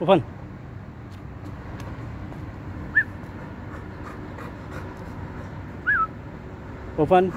Open. Open.